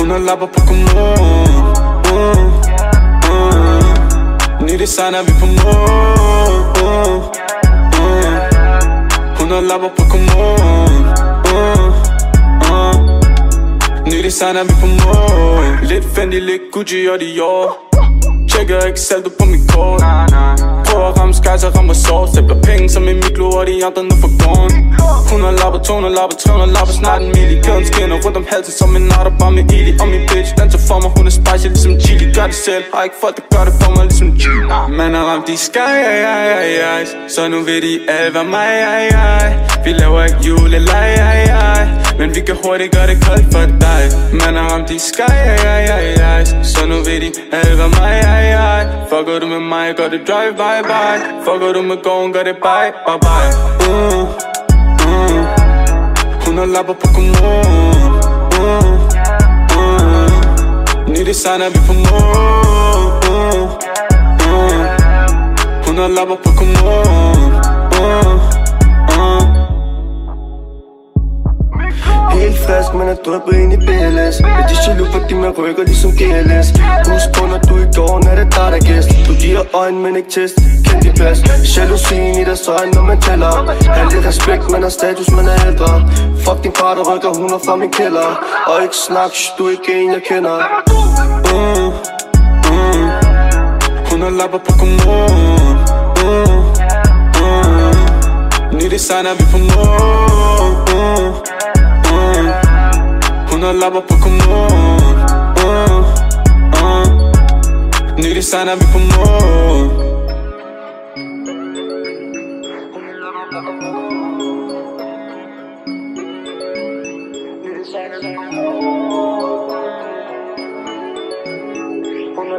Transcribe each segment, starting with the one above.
Una lava Pokémon Need a sign, I be for more Hun har lapper på kommoden uh, uh, Ny design er vi på mål Lidt Fendi, lidt Gucci og Dior Tjekker ikke saldo på mit kort Prøver at ramme sky, så rammer sort Stabler penge som en mikro, og de andre nu for gården 100 lapper, 200 lapper, 300 lapper Snart en milli Kæden skinner rundt om halsen som en otter Bare med ili Og min bitch danser for mig, hun er spicy ligesom Gør det selv, har ikke folk der gør det for mig ligesom G Man har ramt de sky, ay, ay, ay, ay. Så nu ved de alle hvad mig, ay, ay. Vi laver ikke julelej, ay, ay. Men vi kan hurtigt gøre det koldt for dig Man har ramt de sky, ay, ay, ay, ay. Så nu ved de alle hvad mig, ay, ay. Fucker du med mig, gør det drive, bye, bye Fucker du med gården, gør det bye, bye, bye uh, uh. Hun har lapper på kommunen uh. uh. Ny design er vi på måde uh, uh. Hun har lapper på kommode uh, uh. Helt frisk, men er drøbet ind i BLS Men de jaloux, fordi man rykker ligesom GLS Husk på, når du i går, når det er dig, der gæst. Du giver øjne, men ikke test. Kendt i plads. Jalousien i deres øjne, når man taler Have lidt respekt, man har status, man er ældre Fuck din far, der rykker 100 fra min kælder Og ikke snak, du er ikke en, jeg kender uh, uh. Hun har lapper på kommunen uh, uh. Ny design er vi på måde uh, uh. Hun har lapper på kommunen uh, uh. Ny design er vi på måde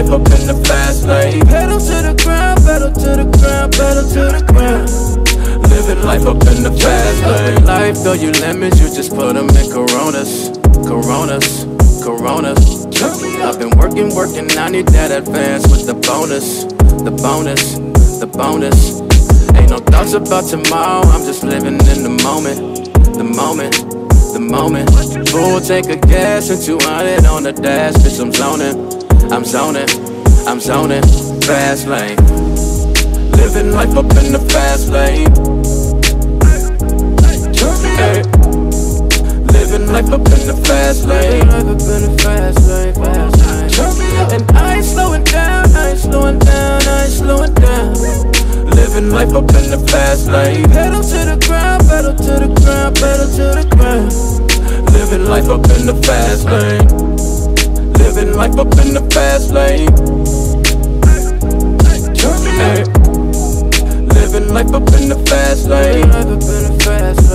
life up in the fast lane. Pedal to the ground, pedal to the ground, pedal to the ground. Living life up in the fast lane. Life, though you lemons, you just put them in coronas, coronas, coronas. I've been working, working, I need that advance with the bonus, the bonus, the bonus. Ain't no thoughts about tomorrow, I'm just living in the moment, the moment, the moment. Full tank of gas and 200 on the dash, bitch, I'm zoning, I'm zoning, I'm zoning, fast lane. Living life up in the fast lane. Hey. Living life up in the fast lane. Life up in the fast lane, fast lane. And I ain't slowing down, I ain't slowing down, I ain't slowing down. Living life up in the fast lane. Pedal to the ground, pedal to the ground, pedal to the ground. Living life up in the fast lane. Living life up in the fast lane. Living life up in the fast lane.